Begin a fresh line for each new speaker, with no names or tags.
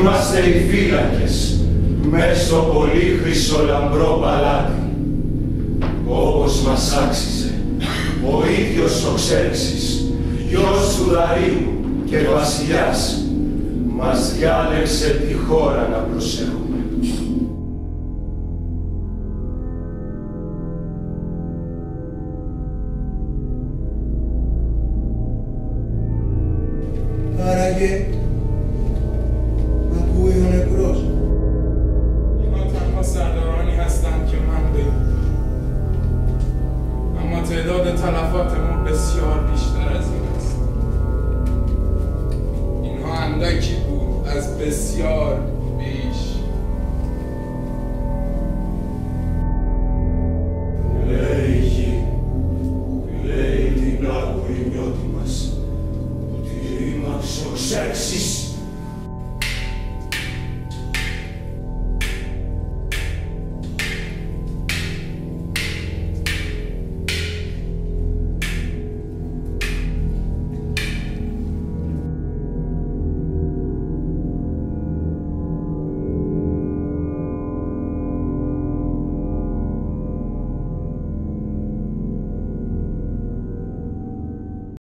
Είμαστε οι φύλακες, μες στο πολύ χρυσό λαμπρό παλάτι. Όπως μας άξιζε, ο ίδιος ο Ξέρξης, γιος του Δαρίου και βασιλιάς, μας διάλεξε τη χώρα να προσέχουμε.
Άραγε,
بسیار بیشتر از این است. اینها اندکی بود از بسیار بیش. Sexist.